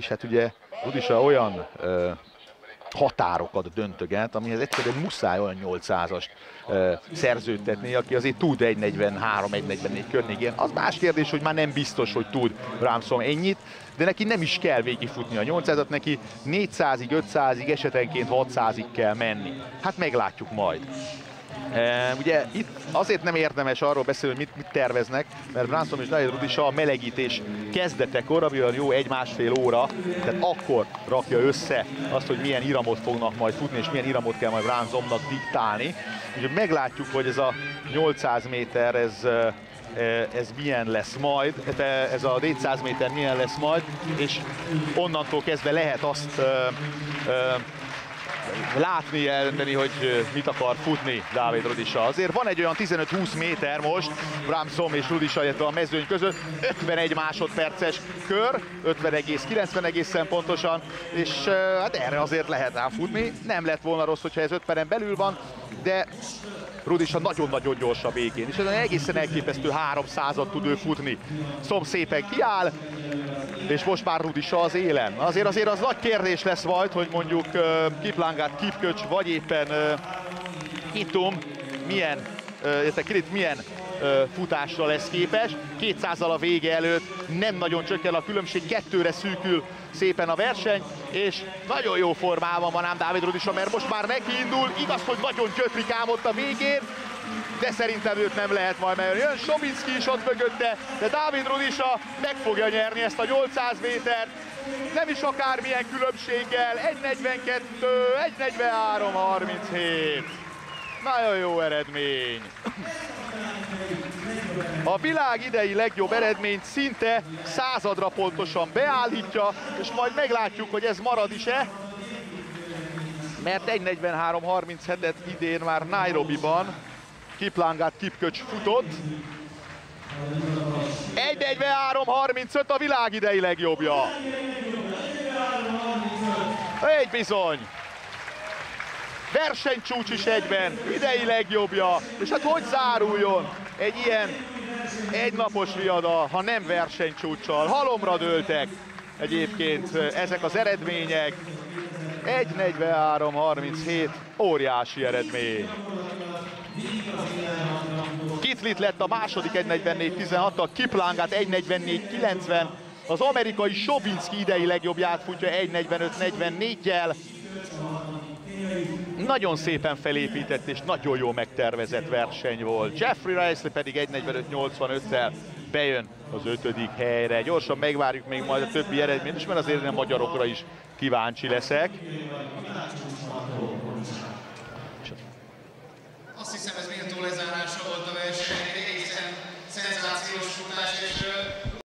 És hát ugye Rudisa olyan ö, határokat döntöget, amihez egyszerűen muszáj olyan 800-ast szerződtetni, aki azért tud 1.43, 1.44 környékén. Az más kérdés, hogy már nem biztos, hogy tud Ramson ennyit, de neki nem is kell végigfutni a 800-at, neki 400-ig, 500-ig, esetenként 600-ig kell menni. Hát meglátjuk majd. E, ugye itt azért nem érdemes arról beszélni, hogy mit, mit terveznek, mert Branson és Nair Rudisa a melegítés kezdetekor, ami olyan jó egy-másfél óra, tehát akkor rakja össze azt, hogy milyen iramot fognak majd futni, és milyen iramot kell majd Bransonnak diktálni. Úgyhogy meglátjuk, hogy ez a 800 méter, ez ez milyen lesz majd, ez a 400 méter milyen lesz majd, és onnantól kezdve lehet azt látni, elmondani, hogy mit akar futni Dávid Rudisa. Azért van egy olyan 15-20 méter most Bramson és Rudisa, illetve a mezőny között, 51 másodperces kör, 50,90 egészen pontosan, és hát erre azért lehet ráfutni. Nem lett volna rossz, hogyha ez 50-en belül van, de Rudisa nagyon-nagyon gyors a végén, és ez egy egészen elképesztő 300-at tud ő futni. Szom szépen kiáll, és most már Rudisa az élen. Azért azért az nagy kérdés lesz majd, hogy mondjuk uh, Kiplangát, Kipköcs, vagy éppen uh, Kitum milyen, uh, milyen futásra lesz képes. 200-al a vége előtt nem nagyon csökken a különbség, kettőre szűkül szépen a verseny, és nagyon jó formában van ám Dávid Rudisa, mert most már neki indul, igaz, hogy nagyon gyötrik ám ott a végén, de szerintem őt nem lehet majd mert Jön Sobinski is ott mögötte, de Dávid Rudisa meg fogja nyerni ezt a 800 métert, nem is akármilyen különbséggel, 1.42, 1.43, 37. Nagyon jó eredmény. A világ idei legjobb eredményt szinte századra pontosan beállítja, és majd meglátjuk, hogy ez marad is-e. Mert 1.43.37-et idén már Nairobi-ban Kiplangát Kipköcs futott. 1.43.35 a világ idei legjobbja. Egy bizony. Versenycsúcs is egyben, idei legjobbja. És hát hogy záruljon egy ilyen egynapos viadal, ha nem versenycsúccsal. Halomra dőltek egyébként ezek az eredmények. 1.43.37, óriási eredmény. Kitlit lett a második 1.44.16-tal, Kiplangát 1.44.90, az amerikai Sobinski idei legjobbját futja 1.45.44-jel. Nagyon szépen felépített és nagyon jó megtervezett verseny volt. Jeffrey Rice pedig 1.45.85-tel bejön az ötödik helyre. Gyorsan megvárjuk még majd a többi eredményt is, mert azért nem magyarokra is kíváncsi leszek.